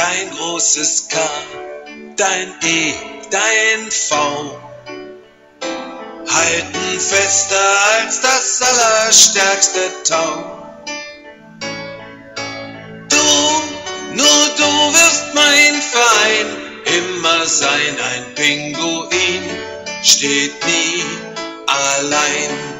dein großes K, dein E, dein V halten fester als das allerstärkste Tau. Du, nur du wirst mein Verein immer sein, ein Pinguin steht nie allein.